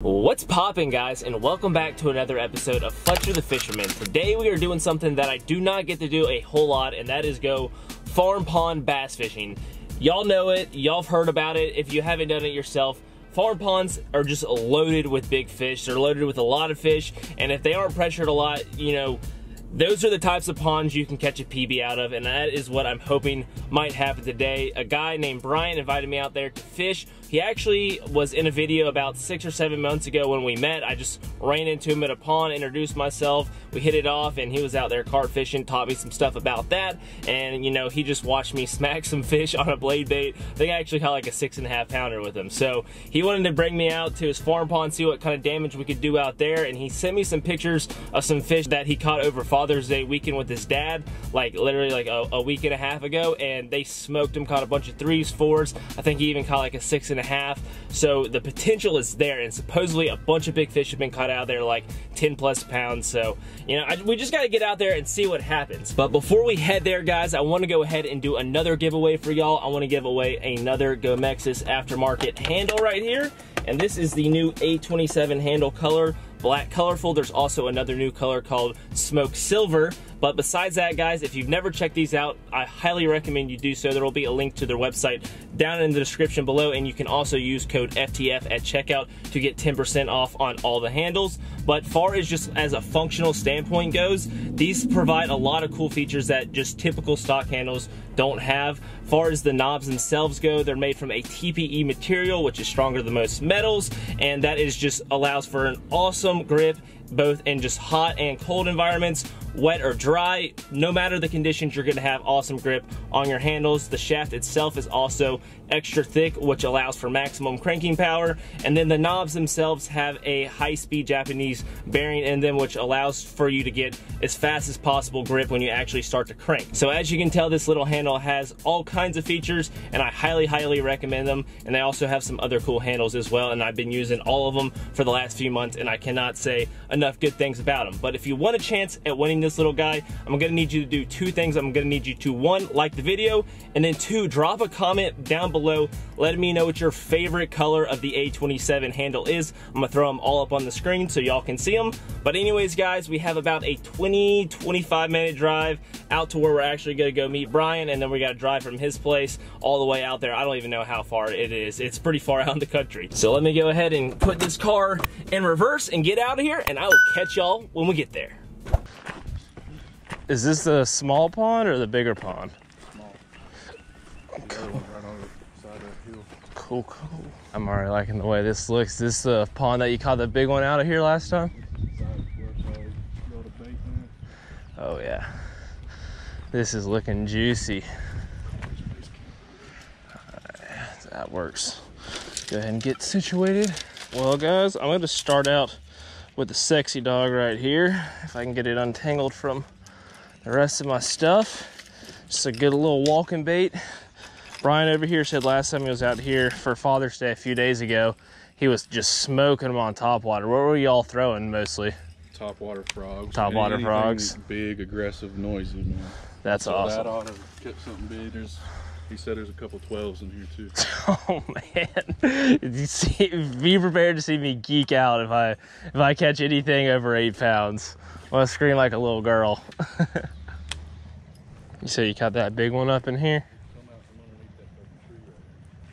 What's poppin' guys and welcome back to another episode of Fletcher the Fisherman. Today we are doing something that I do not get to do a whole lot and that is go farm pond bass fishing. Y'all know it, y'all have heard about it. If you haven't done it yourself, farm ponds are just loaded with big fish. They're loaded with a lot of fish and if they aren't pressured a lot, you know, those are the types of ponds you can catch a PB out of, and that is what I'm hoping might happen today. A guy named Brian invited me out there to fish. He actually was in a video about six or seven months ago when we met. I just ran into him at a pond, introduced myself, we hit it off, and he was out there carp fishing, taught me some stuff about that, and you know, he just watched me smack some fish on a blade bait. I think I actually caught like a six and a half pounder with him. So he wanted to bring me out to his farm pond, see what kind of damage we could do out there, and he sent me some pictures of some fish that he caught over Father's Day weekend with his dad, like literally like a, a, week and a half ago, and they smoked him, caught a bunch of threes, fours. I think he even caught like a six and a half. So the potential is there, and supposedly a bunch of big fish have been caught out there, like 10 plus pounds. So, you know, I, we just got to get out there and see what happens. But before we head there, guys, I want to go ahead and do another giveaway for y'all. I want to give away another Gomexus aftermarket handle right here. And this is the new A27 handle color black colorful. There's also another new color called smoke silver. But besides that, guys, if you've never checked these out, I highly recommend you do so. There will be a link to their website down in the description below, and you can also use code FTF at checkout to get 10% off on all the handles. But far as just as a functional standpoint goes, these provide a lot of cool features that just typical stock handles don't have. Far as the knobs themselves go, they're made from a TPE material, which is stronger than most metals, and that is just allows for an awesome grip both in just hot and cold environments, wet or dry. No matter the conditions, you're gonna have awesome grip on your handles. The shaft itself is also extra thick, which allows for maximum cranking power. And then the knobs themselves have a high-speed Japanese bearing in them, which allows for you to get as fast as possible grip when you actually start to crank. So as you can tell, this little handle has all kinds of features, and I highly, highly recommend them. And they also have some other cool handles as well, and I've been using all of them for the last few months, and I cannot say enough good things about them. But if you want a chance at winning this little guy, I'm gonna need you to do two things. I'm gonna need you to, one, like the video, and then two, drop a comment down below below letting me know what your favorite color of the A27 handle is. I'm gonna throw them all up on the screen so y'all can see them. But anyways, guys, we have about a 20, 25 minute drive out to where we're actually gonna go meet Brian, and then we gotta drive from his place all the way out there. I don't even know how far it is. It's pretty far out in the country. So let me go ahead and put this car in reverse and get out of here, and I will catch y'all when we get there. Is this the small pond or the bigger pond? Small. Okay cool, cool. I'm already liking the way this looks. Is this the pond that you caught the big one out of here last time? Oh yeah. This is looking juicy. Right, that works. Go ahead and get situated. Well guys, I'm gonna start out with the Sexy Dawg right here. If I can get it untangled from the rest of my stuff. Just a good little walking bait. Brian over here said last time he was out here for Father's Day a few days ago, he was just smoking them on top water. What were y'all throwing mostly? Top water frogs. Top water frogs. Big, aggressive, noisy, man. That's so awesome. That ought to catch something big. There's, he said there's a couple 12s in here too. Oh man, you see, be prepared to see me geek out if I if I catch anything over eight pounds. I'm gonna scream like a little girl. you say you caught that big one up in here?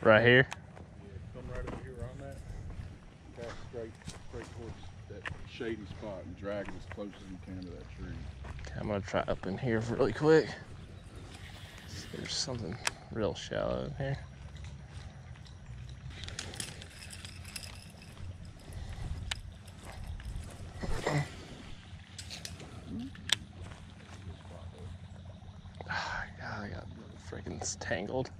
Right here? Yeah, come right over here on that. Cast straight, straight towards that shady spot and drag it as close as you can to that tree. Okay, I'm gonna try up in here really quick. There's something real shallow here. Oh, ah, God, I got freaking tangled.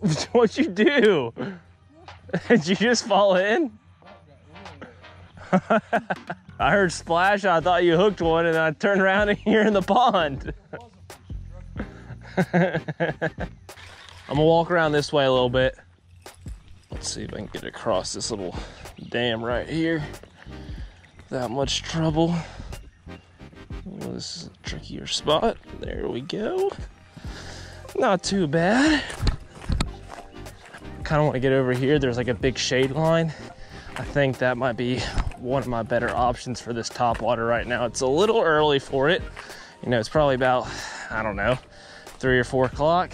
What'd you do? Did you just fall in? I heard splash. I thought you hooked one, and I turned around and you're in the pond. I'm gonna walk around this way a little bit. Let's see if I can get across this little dam right here. without much trouble. Well, this is a trickier spot. There we go. Not too bad. Kind of want to get over here. There's like a big shade line. I think that might be one of my better options for this top water right now. It's a little early for it. You know, it's probably about, I don't know, three or four o'clock.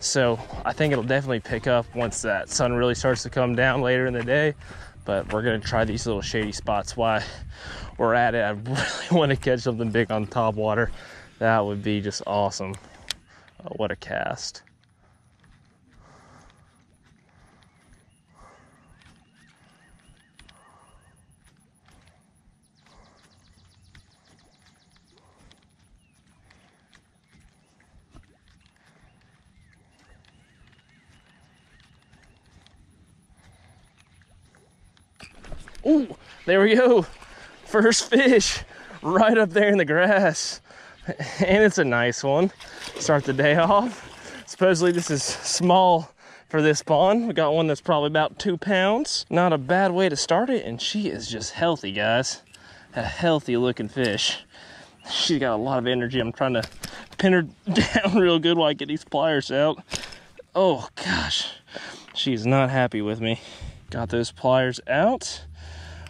So I think it'll definitely pick up once that sun really starts to come down later in the day. But we're gonna try these little shady spots while we're at it. I really want to catch something big on top water. That would be just awesome. Oh, what a cast. Ooh, there we go. First fish right up there in the grass. And it's a nice one. Start the day off. Supposedly this is small for this pond. We got one that's probably about two pounds. Not a bad way to start it. And she is just healthy, guys. A healthy looking fish. She's got a lot of energy. I'm trying to pin her down real good while I get these pliers out. Oh gosh, she's not happy with me. Got those pliers out.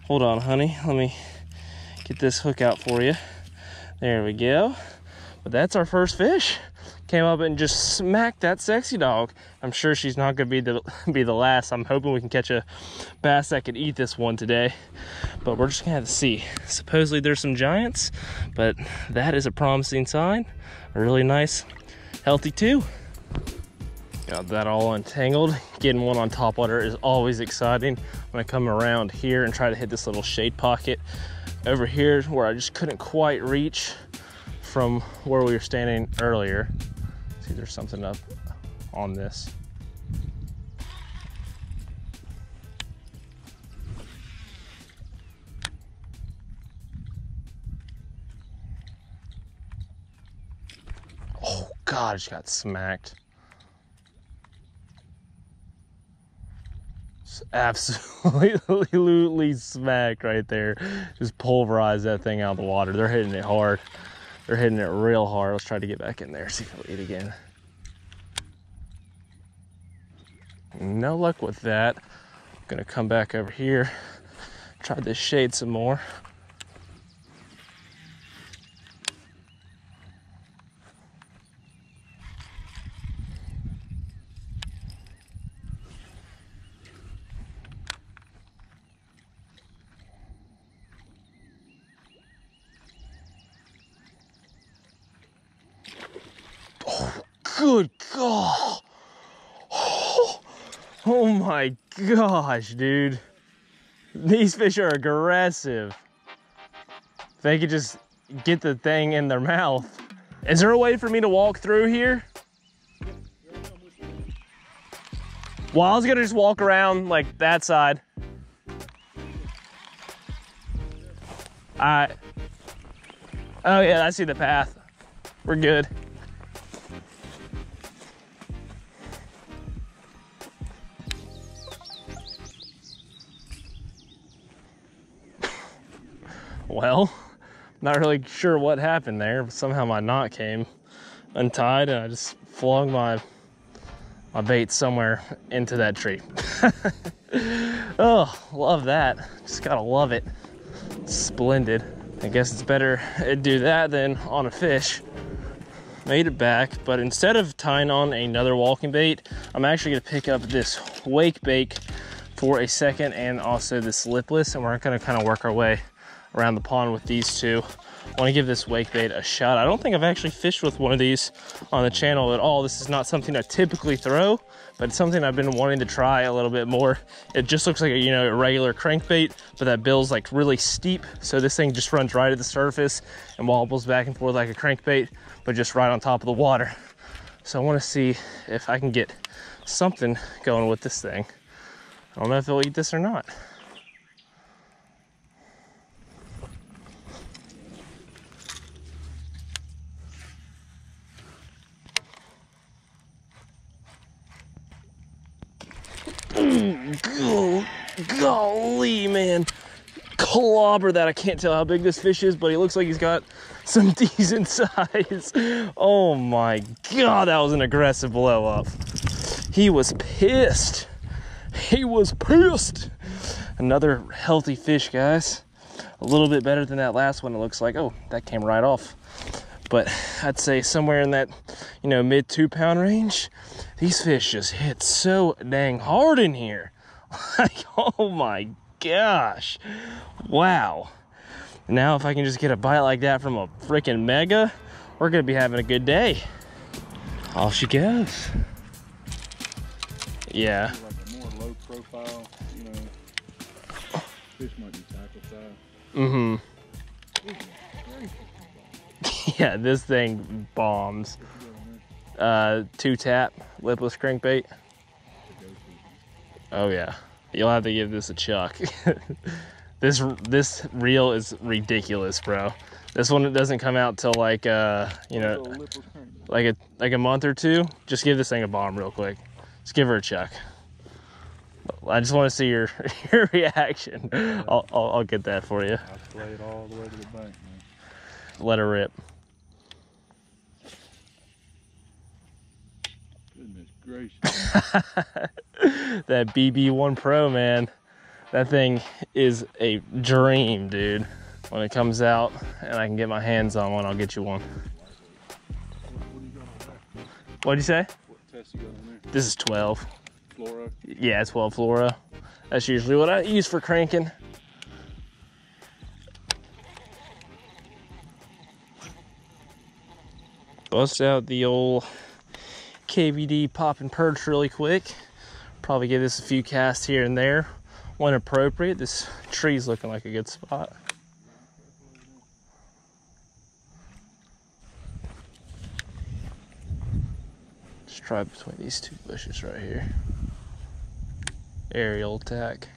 Hold on, honey. Let me get this hook out for you. There we go. But that's our first fish. Came up and just smacked that Sexy Dawg. I'm sure she's not gonna be the be the last. I'm hoping we can catch a bass that could eat this one today. But we're just gonna have to see. Supposedly there's some giants, but that is a promising sign. A really nice, healthy two. Got that all untangled. Getting one on top water is always exciting. When I come around here and try to hit this little shade pocket over here where I just couldn't quite reach from where we were standing earlier. See, there's something up on this. Oh God, I just got smacked. Absolutely smacked right there. Just pulverized that thing out of the water. They're hitting it hard. They're hitting it real hard. Let's try to get back in there, see if it'll eat again. No luck with that. I'm gonna come back over here, try this shade some more. Good God. Oh, oh my gosh, dude. These fish are aggressive. They could just get the thing in their mouth. Is there a way for me to walk through here? Well, I was gonna just walk around like that side. Alright. Oh yeah, I see the path. We're good. Well, not really sure what happened there, but somehow my knot came untied and I just flung my my bait somewhere into that tree. oh, love that. Just gotta love it. splendid. I guess it's better do that than on a fish. Made it back, but instead of tying on another walking bait, I'm actually gonna pick up this wake bait for a second and also this lipless, and we're gonna kind of work our way around the pond with these two. I want to give this wake bait a shot. I don't think I've actually fished with one of these on the channel at all. This is not something I typically throw, but it's something I've been wanting to try a little bit more. It just looks like a, you know, a regular crankbait, but that bill's like really steep. So this thing just runs right at the surface and wobbles back and forth like a crankbait, but just right on top of the water. So I want to see if I can get something going with this thing. I don't know if they'll eat this or not. Mm, golly, man. clobber that. I can't tell how big this fish is, but he looks like he's got some decent size. Oh my God, that was an aggressive blow up. He was pissed. He was pissed. Another healthy fish, guys. A little bit better than that last one, it looks like. Oh, that came right off. But I'd say somewhere in that, you know, mid two pound range. These fish just hit so dang hard in here. Like, oh my gosh. Wow. Now, if I can just get a bite like that from a freaking mega, we're gonna be having a good day. Off she goes. Yeah. Like a more low profile, you know, fish might be tackle size. Mm-hmm. yeah, this thing bombs. Uh, two tap, lipless crankbait. Oh yeah, you'll have to give this a chuck. this this reel is ridiculous, bro. This one doesn't come out till like uh, you know, Little lipless crank. like a like a month or two. Just give this thing a bomb real quick. Just give her a chuck. I just want to see your your reaction. I'll, I'll I'll get that for you. I play it all the way to the bank, man. Let her rip. Gracious. that BB1 Pro, man. That thing is a dream, dude. When it comes out and I can get my hands on one, I'll get you one. what, what do you got on there? What'd you say? What test you got on there? This is 12. fluoro. Yeah, 12 fluoro. That's usually what I use for cranking. Bust out the old KVD Popping Perch really quick. Probably give this a few casts here and there when appropriate. This tree's looking like a good spot. Just try between these two bushes right here aerial attack.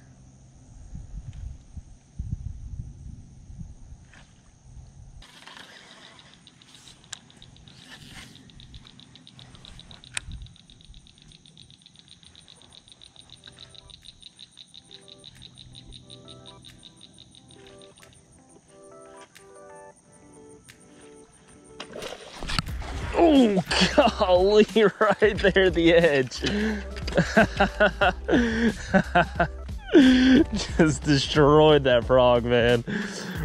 Oh, golly, right there the edge. Just destroyed that frog, man.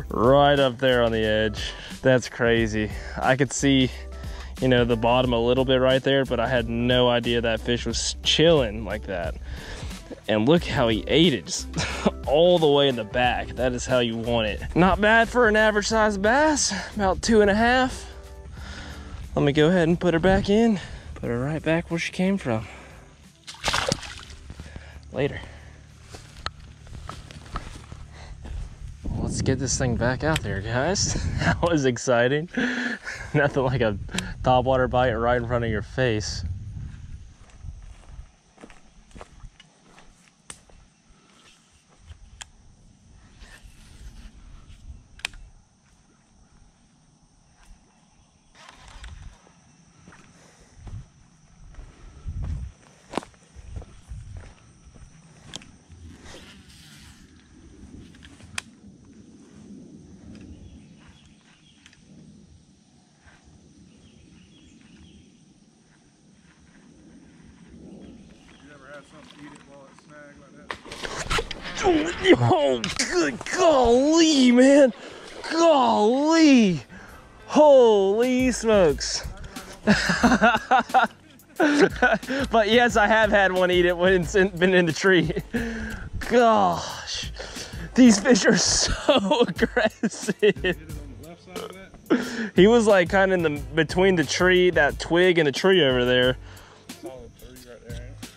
Right up there on the edge. That's crazy. I could see, you know, the bottom a little bit right there, but I had no idea that fish was chilling like that. And look how he ate it, all the way in the back. That is how you want it. Not bad for an average sized bass, about two and a half. Let me go ahead and put her back in. Put her right back where she came from. Later. Let's get this thing back out there, guys. that was exciting. Nothing like a topwater bite right in front of your face. You ever had something eat it while it snagged like that? Oh, good golly, man. Golly. Holy smokes. but yes, I have had one eat it when it's in, been in the tree. Gosh. These fish are so aggressive. He was like kind of in the between the tree, that twig and the tree over there.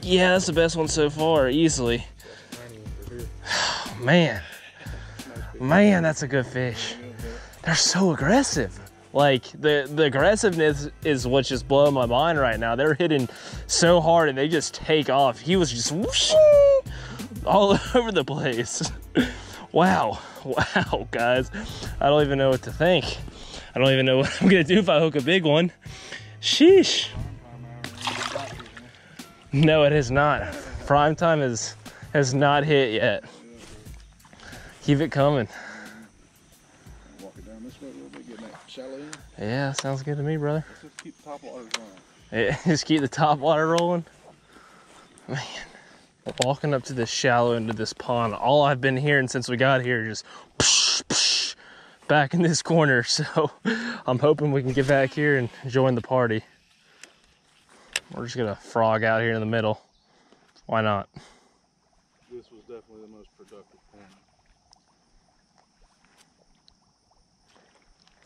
Yeah, that's the best one so far, easily. Man, man, that's a good fish. they're so aggressive. Like the the aggressiveness is what's just blowing my mind right now. They're hitting so hard and they just take off. He was just all over the place. wow, wow, guys. I don't even know what to think. I don't even know what I'm gonna do if I hook a big one. Sheesh. No, it is not. Prime time is has not hit yet. Keep it coming. Yeah, sounds good to me, brother. Just keep. Yeah, just keep the top water rolling. Man, walking up to this shallow of this pond, all I've been hearing since we got here is just psh, psh, back in this corner. So I'm hoping we can get back here and join the party. We're just gonna frog out here in the middle. Why not? This was definitely the most productive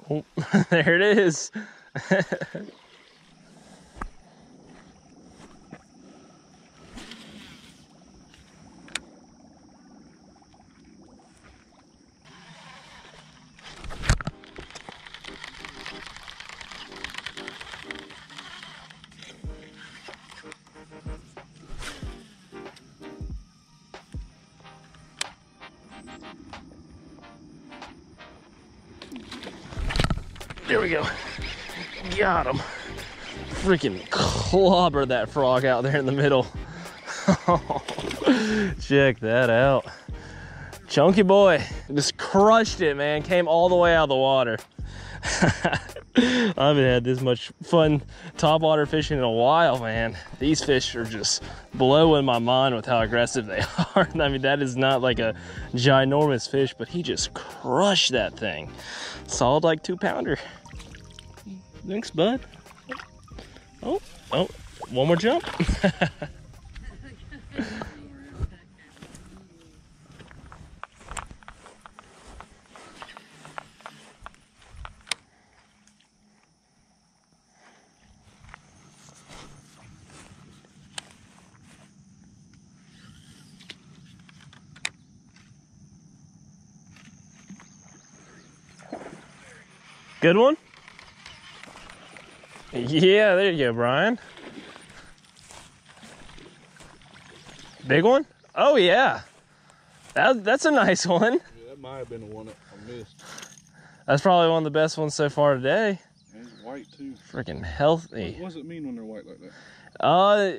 point. Oh, there it is. There we go. Got him. Freaking clobber that frog out there in the middle. Check that out. Chunky boy. Just crushed it, man. Came all the way out of the water. I haven't had this much fun topwater fishing in a while, man. These fish are just blowing my mind with how aggressive they are. I mean, that is not like a ginormous fish, but he just crushed that thing. Solid like two pounder. Thanks, bud. Oh, oh, one more jump. Good one? Yeah, there you go, Brian. Big one? Oh yeah. That, that's a nice one. Yeah, that might have been the one that I missed. That's probably one of the best ones so far today. And it's white too. Freaking healthy. What does it mean when they're white like that? Uh,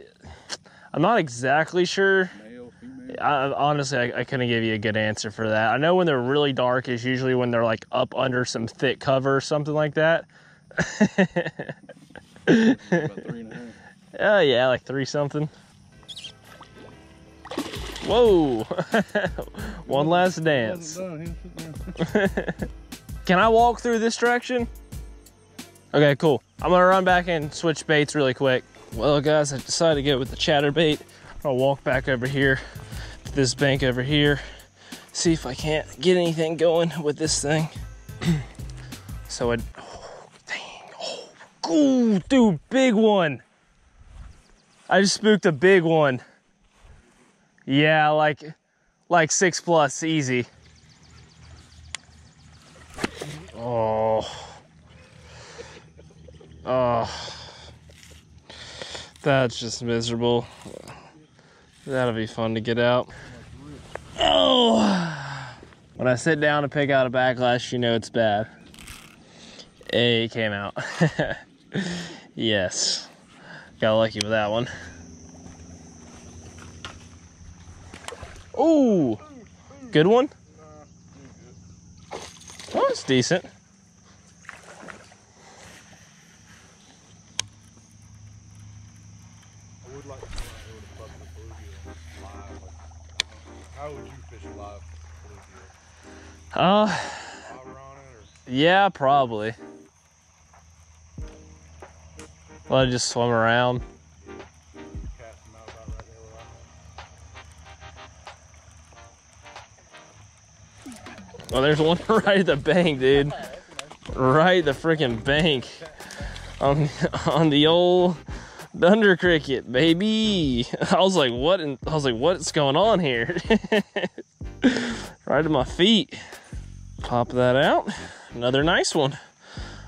I'm not exactly sure. Male, female? I, honestly, I, I couldn't give you a good answer for that. I know when they're really dark is usually when they're like up under some thick cover or something like that. About three and a half. Oh yeah, like three something. Whoa! One last dance. Wasn't done. He was sitting there. Can I walk through this direction? Okay, cool. I'm gonna run back and switch baits really quick. Well, guys, I decided to go with the chatterbait. I'll walk back over here to this bank over here, see if I can't get anything going with this thing. so I, ooh, dude, big one. I just spooked a big one. Yeah, like, like six plus, easy. Oh. Oh. That's just miserable. That'll be fun to get out. Oh. When I sit down to pick out a backlash, you know it's bad. It came out. yes. Got lucky with that one. Ooh. Good one? Oh, it's decent. I would like Let it just swim around. at? Oh, there's one right at the bank, dude. Right at the freaking bank. On on the old Thunder Cricket, baby. I was like, what? In, I was like, what's going on here? right at my feet. Pop that out. Another nice one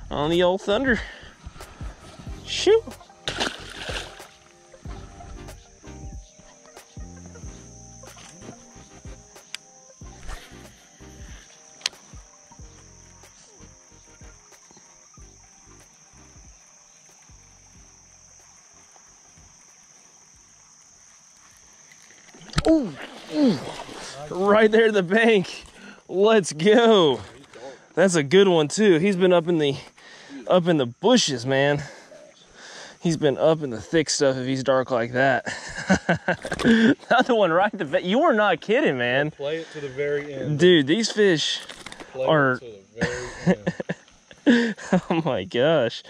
on the old Thunder. Shoot. Right there the bank. Let's go. That's a good one too. He's been up in the up in the bushes, man. He's been up in the thick stuff if he's dark like that. Another one right the. You are not kidding, man. Play it to the very end. Dude, these fish Play Or- it to the very end. Oh my gosh.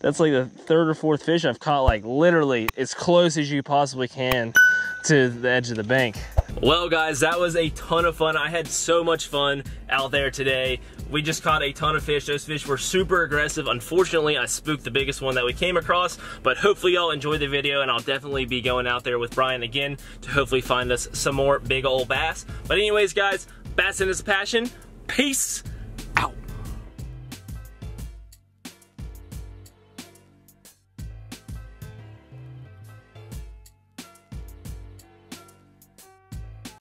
That's like the third or fourth fish I've caught, like literally as close as you possibly can to the edge of the bank. Well, guys, that was a ton of fun. I had so much fun out there today. We just caught a ton of fish. Those fish were super aggressive. Unfortunately, I spooked the biggest one that we came across, but hopefully y'all enjoyed the video and I'll definitely be going out there with Brian again to hopefully find us some more big old bass. But anyways, guys, bass in his passion. Peace